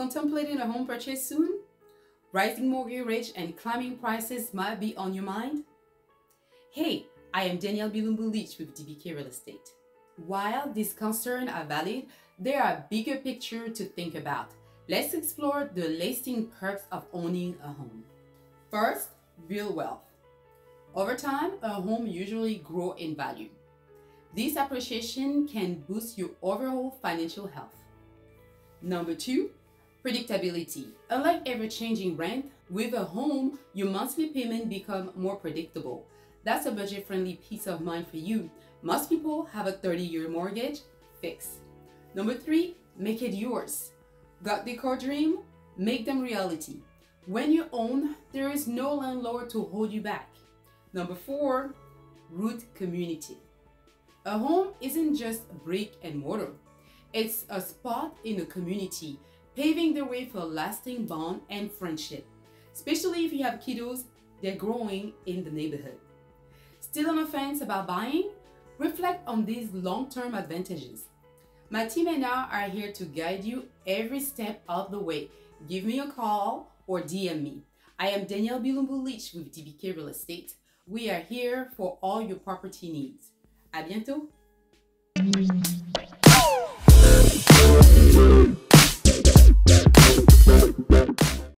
Contemplating a home purchase soon? Rising mortgage rates and climbing prices might be on your mind? Hey, I am Danielle Bilumbu Leach with DBK Real Estate. While these concerns are valid, there are bigger picture to think about. Let's explore the lasting perks of owning a home. First, build wealth. Over time, a home usually grow in value. This appreciation can boost your overall financial health. Number two, predictability. Unlike ever-changing rent, with a home, your monthly payment become more predictable. That's a budget-friendly peace of mind for you. Most people have a 30-year mortgage, fixed. Number three, make it yours. Got the core dream? Make them reality. When you own, there is no landlord to hold you back. Number four, root community. A home isn't just brick and mortar. It's a spot in a community, paving the way for lasting bond and friendship. Especially if you have kiddos, they're growing in the neighborhood. Still on the fence about buying? Reflect on these long-term advantages. My team and I are here to guide you every step of the way. Give me a call or DM me. I am Danielle Bilumbu Leach with DBK Real Estate. We are here for all your property needs. À bientôt!